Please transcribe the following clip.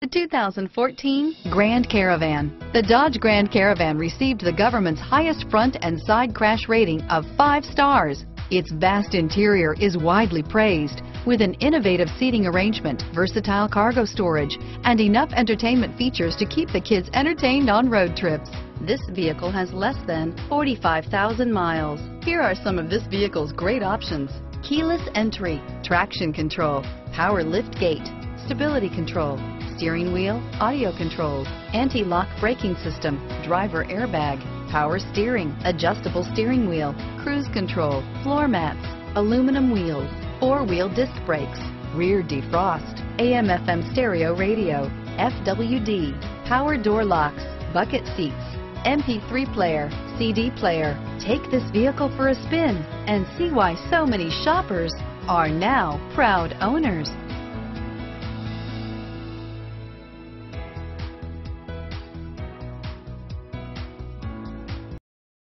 The 2014 Grand Caravan. The Dodge Grand Caravan received the government's highest front and side crash rating of five stars. Its vast interior is widely praised, with an innovative seating arrangement, versatile cargo storage, and enough entertainment features to keep the kids entertained on road trips. This vehicle has less than 45,000 miles. Here are some of this vehicle's great options. Keyless entry, traction control, power lift gate, stability control, steering wheel, audio controls, anti-lock braking system, driver airbag, power steering, adjustable steering wheel, cruise control, floor mats, aluminum wheels, four-wheel disc brakes, rear defrost, AM FM stereo radio, FWD, power door locks, bucket seats, MP3 player, CD player. Take this vehicle for a spin and see why so many shoppers are now proud owners.